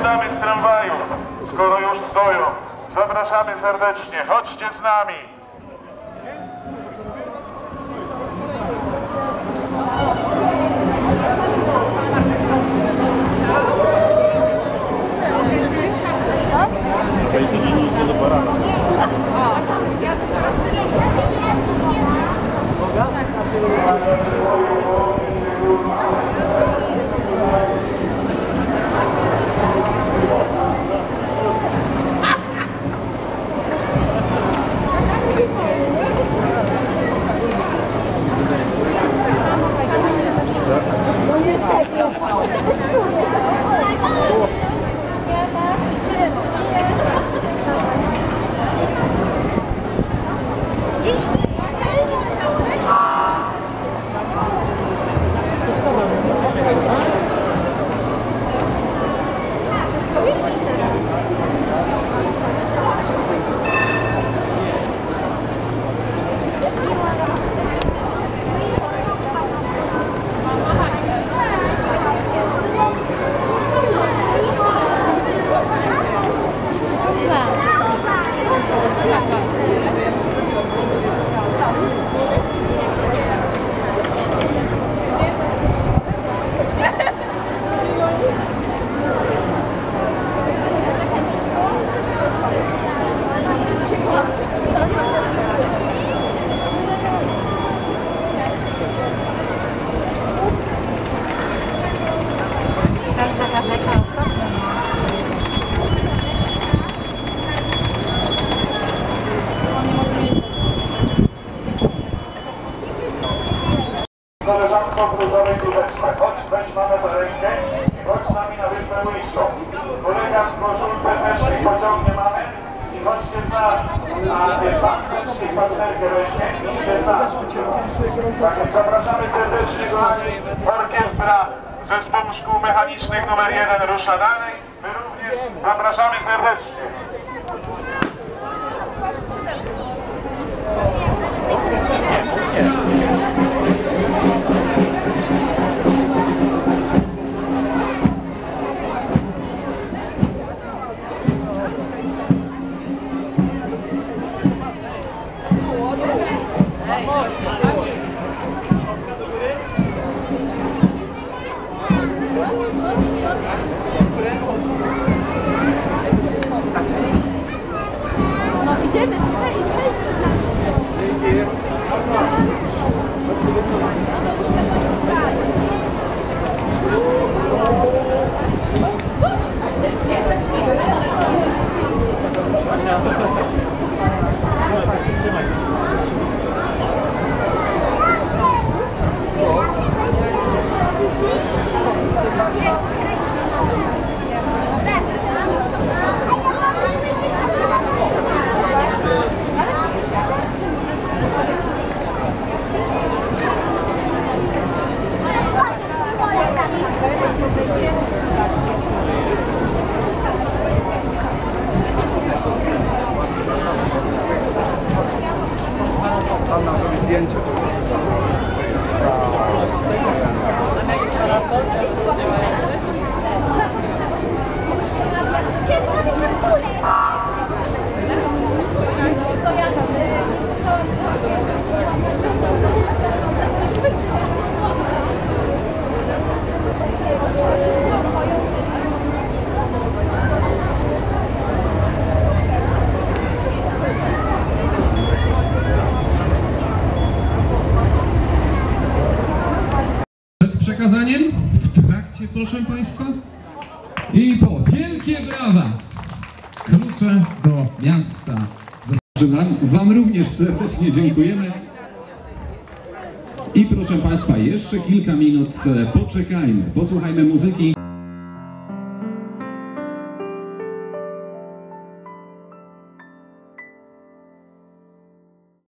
Wysiadamy z tramwaju, skoro już stoją. Zapraszamy serdecznie, chodźcie z nami. Każda Koleżanko w różowej kubeczce, chodź, weź mamę za rękę i chodź z nami na Wyspę Łyżką. Kolega w koszulce też i pociągnie mamę i chodźcie z nami. A pan też i partnerkę weźmie i idzie z nami. Tak, zapraszamy serdecznie, kochani. Orkiestra Zespołu Szkół Mechanicznych numer 1 rusza dalej. My również zapraszamy serdecznie. No Yang. Przekazaniem, w trakcie proszę Państwa i po wielkie brawa klucze do miasta. Wam, wam również serdecznie dziękujemy. I proszę Państwa, jeszcze kilka minut e, poczekajmy, posłuchajmy muzyki.